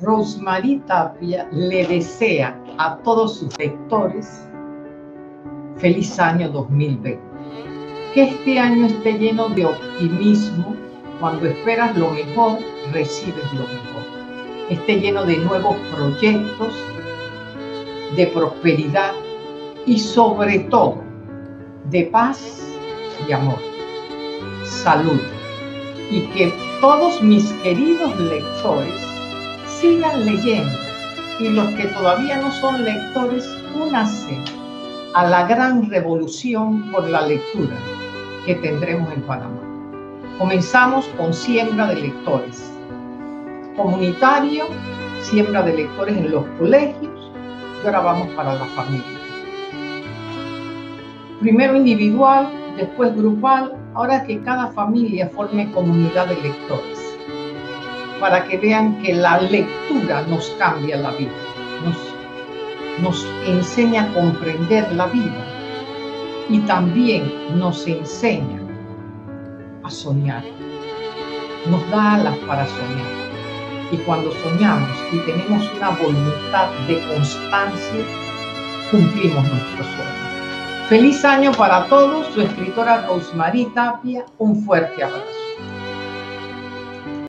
Rosemary Tapia le desea a todos sus lectores feliz año 2020. Que este año esté lleno de optimismo. Cuando esperas lo mejor, recibes lo mejor. Esté lleno de nuevos proyectos, de prosperidad y sobre todo de paz y amor. Salud. Y que todos mis queridos lectores sigan leyendo y los que todavía no son lectores, únanse a la gran revolución por la lectura que tendremos en Panamá. Comenzamos con siembra de lectores. Comunitario, siembra de lectores en los colegios y ahora vamos para la familia. Primero individual, después grupal, ahora que cada familia forme comunidad de lectores para que vean que la lectura nos cambia la vida, nos, enseña a comprender la vida y también nos enseña a soñar, nos da alas para soñar. Y cuando soñamos y tenemos una voluntad de constancia, cumplimos nuestro sueño. Feliz año para todos, su escritora Rosemary Tapia, un fuerte abrazo.